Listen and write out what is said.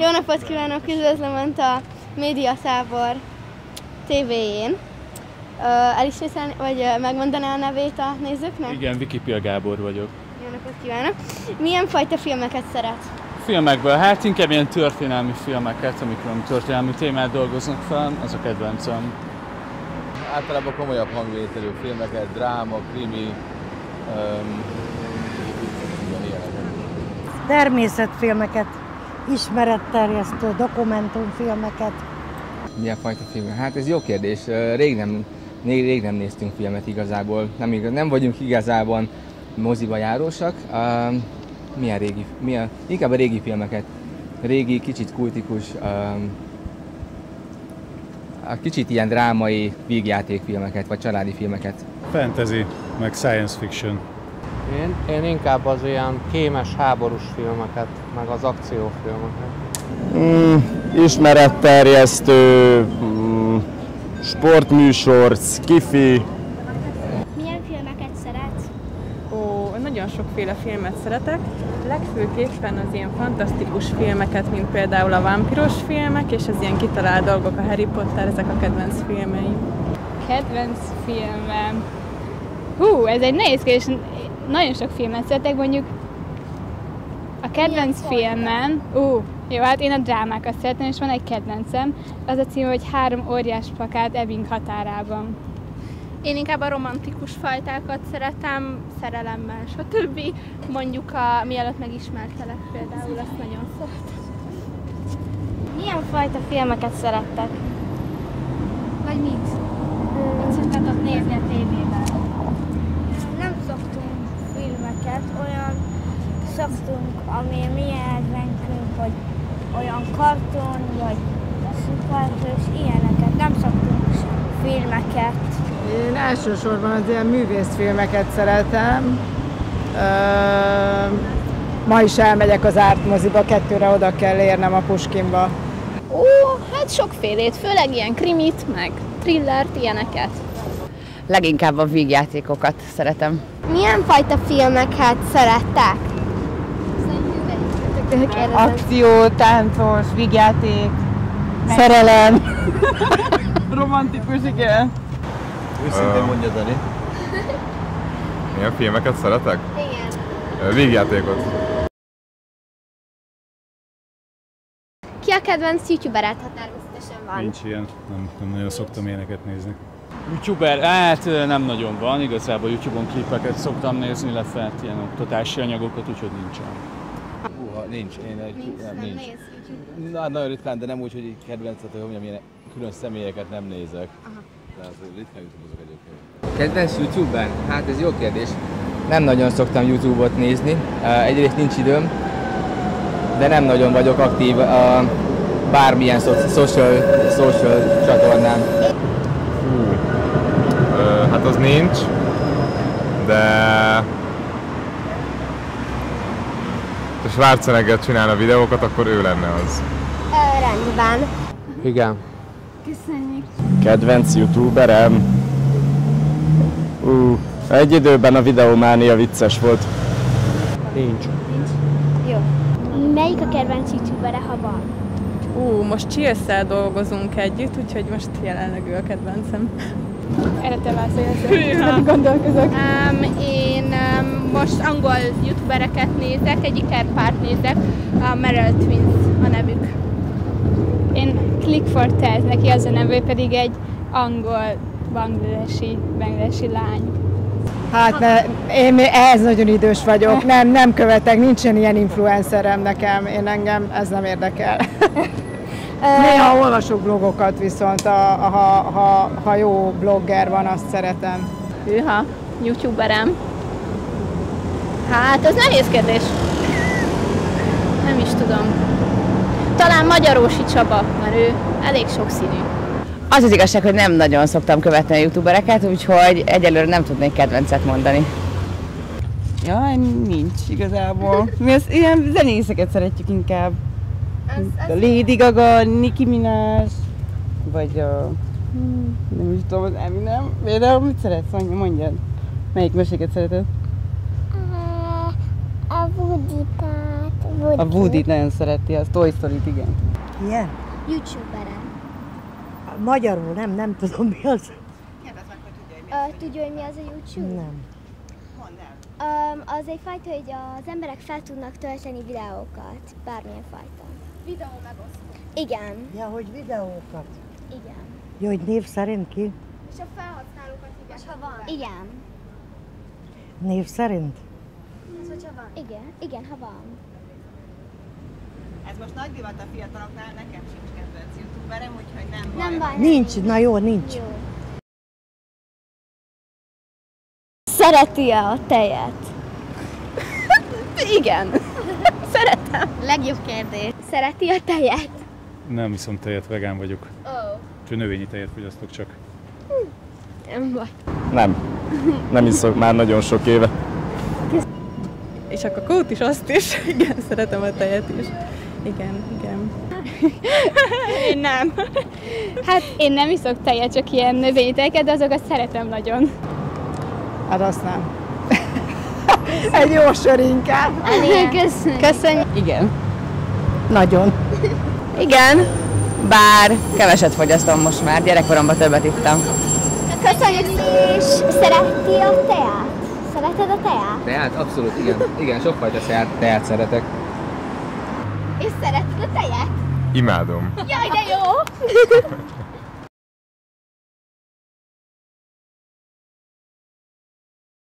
Jó napot kívánok, üdvözlöm Önt a Média Tábor TV-jén. Uh, elismételni, vagy megmondaná a nevét a nézőknek? Igen, Viki Pia Gábor vagyok. Jó napot kívánok! Milyen fajta filmeket szeret? Filmekből, hát inkább ilyen történelmi filmeket, amikor történelmi témát dolgoznak fel, az a kedvencem. Általában komolyabb hangvételű filmeket, dráma, krimi, um, természetfilmeket, ismeretterjesztő dokumentumfilmeket. Milyen fajta film? Hát ez jó kérdés. Rég nem, rég nem néztünk filmet igazából. Nem, nem vagyunk igazában moziba járósak. Uh, milyen régi, milyen, inkább a régi filmeket. Régi, kicsit kultikus, um, a kicsit ilyen drámai vígjátékfilmeket, vagy családi filmeket. Fantasy, meg science fiction. Én, én inkább az ilyen kémes háborús filmeket, meg az akciófilmeket. Mm, ismeretterjesztő, mm, sportműsor, skifi. Milyen filmeket szeret? Ó, nagyon sokféle filmet szeretek. Legfőképpen az ilyen fantasztikus filmeket, mint például a vampiros filmek, és az ilyen kitalált dolgok, a Harry Potter, ezek a kedvenc filmeim. Kedvenc filmem. Hú, ez egy nehéz kérdés nagyon sok filmet szeretek, mondjuk a kedvenc filmem, ú, jó, hát én a drámákat szeretem, és van egy kedvencem, az a cím, hogy Három óriás plakát Ebbing határában. Én inkább a romantikus fajtákat szeretem, szerelemmel, stb. Mondjuk a Mielőtt megismertelek például, azt nagyon szeretem. Milyen fajta filmeket szerettek? Vagy mit? Mit szoktatok nézni a tévében? Nem szoktunk filmeket, olyan szoktunk, ami mi elvenkünk, hogy olyan karton, vagy szuperhős, ilyeneket. Nem szoktunk filmeket. Én elsősorban az ilyen művészfilmeket szeretem. ma is elmegyek az ártmoziba, kettőre oda kell érnem a Puskinba. Ó, hát sokfélét, főleg ilyen krimit, meg thrillert, ilyeneket. Leginkább a vígjátékokat szeretem. Milyen fajta filmeket szerettek? Akció, táncos, vígjáték, szerelem. Romantikus, igen. Őszintén mondja, Dani. Milyen filmeket szeretek? Igen. Vígjátékot. Ki a kedvenc youtubered, ha természetesen van? Nincs ilyen, nem, nem nagyon szoktam ilyeneket nézni. Youtuber, hát nem nagyon van, igazából Youtube-on klipeket szoktam nézni, illetve hát ilyen oktatási anyagokat, úgyhogy nincsen. Nincs. Én egy, Nincs, nem, nem nincs. néz. Na, nagyon ritkán, de nem úgy, hogy kedvencet, hogy mondjam, ilyen külön személyeket nem nézek. Aha. Tehát ritkán youtube egyébként. Kedvenc YouTube-ben? Hát ez jó kérdés. Nem nagyon szoktam YouTube-ot nézni. Egyrészt nincs időm, de nem nagyon vagyok aktív a bármilyen social, social csatornán. Hú. Ö, hát az nincs, de... Ha Schwarzenegger csinálna videókat, akkor ő lenne az. Ö, rendben. Igen. Köszönjük. Kedvenc youtuberem? Uh, egy időben a videománia vicces volt. Nincs. Jó. Melyik a kedvenc youtubere, ha van? Ú, most chills dolgozunk együtt, úgyhogy most jelenleg ő a kedvencem. Erre te válaszolj, gondolkozok. Um, én most angol youtubereket nézek, egy ikerpárt nézek, a Meryl Twins a nevük. Én Click for Tez, neki az a neve, pedig egy angol bangladesi, bangladesi lány. Hát ne, én ehhez nagyon idős vagyok, nem, nem követek, nincsen ilyen influencerem nekem, én engem ez nem érdekel. Néha olvasok blogokat, viszont a, a, ha, ha, ha jó blogger van, azt szeretem. Hűha, youtuberem. Hát, ez nehéz kérdés. Nem is tudom. Talán Magyarósi Csaba, mert ő elég sokszínű. Az az igazság, hogy nem nagyon szoktam követni a youtubereket, úgyhogy egyelőre nem tudnék kedvencet mondani. Jaj, nincs igazából. Mi az ilyen zenészeket szeretjük inkább. A Lady Gaga, Nicki Minaj, vagy a... Nem is tudom, az Eminem. Például mit szeretsz, mondjad. Melyik meséket szereted? A Woody-tát, A Woody nagyon szereti, az Toy Story-t, igen. Ilyen? Youtuberen. Magyarul nem, nem tudom mi az. Uh, tudja, hogy mi az a YouTube? Nem. Um, az egy fajta, hogy az emberek fel tudnak tölteni videókat, bármilyen fajta. Videó megosztó. Igen. Ja, hogy videókat. Igen. Jó, hogy név szerint ki? És a felhasználókat hívják, ha van. Igen. Név szerint? Ez, hogyha van. Igen, igen, ha van. Ez most nagy divat a fiataloknál, nekem sincs kedvenc youtuberem, úgyhogy nem baj. Nem baj. Nincs, na jó, nincs. Jó. Szereti-e a tejet? Igen. Szeretem. Legjobb kérdés. Szereti a tejet? Nem viszont tejet, vegán vagyok. Ó. Úgyhogy növényi tejet fogyasztok csak. Nem baj. Nem. Nem iszok már nagyon sok éve. És a kakót is, azt is. Igen, szeretem a tejet is. Igen, igen. Én nem. Hát én nem iszok tejet, csak ilyen növénytejeket, de azokat szeretem nagyon. Hát azt nem. Egy jó sör inkább. Köszönjük. Köszönjük. Igen. Nagyon. Igen, bár keveset fogyasztom most már, gyerekkoromban többet ittam. Köszönjük és szereti a teát? Szereted a teát? Teát? Abszolút, igen. Igen, sokfajta teát, teát szeretek. És szereted a tejet? Imádom. Jaj, de jó!